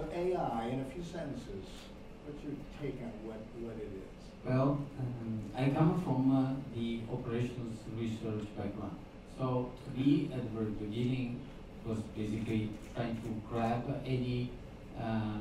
So AI, in a few sentences, what's your take on what, what it is? Well, um, I come from uh, the operations research background. So to me, at the very beginning, was basically trying to grab any uh,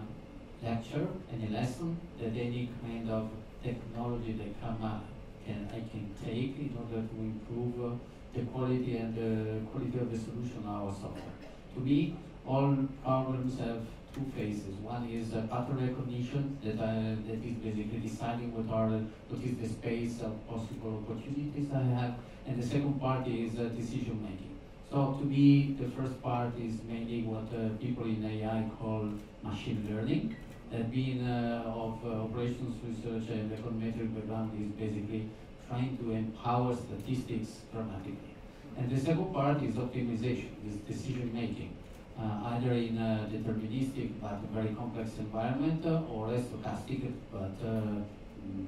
lecture, any lesson that any kind of technology that come up can I can take in order to improve uh, the quality and the quality of the solution our software. To me, all problems have two phases. One is uh, pattern recognition that uh, that is basically deciding what are what is the space of possible opportunities I have, and the second part is uh, decision making. So to me, the first part is mainly what uh, people in AI call machine learning. That being uh, of uh, operations research and econometric background is basically trying to empower statistics dramatically. And the second part is optimization, is decision making, uh, either in a deterministic but very complex environment uh, or a stochastic but uh, mm,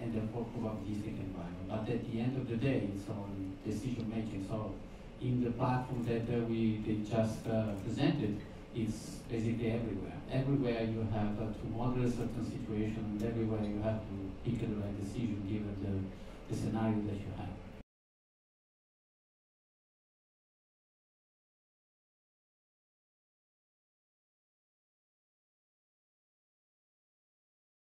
and therefore probabilistic environment. But at the end of the day, it's all decision making. So in the platform that uh, we they just uh, presented, it's basically everywhere. Everywhere you have uh, to model a certain situation, and everywhere you have to pick the right decision given the, the scenario that you have.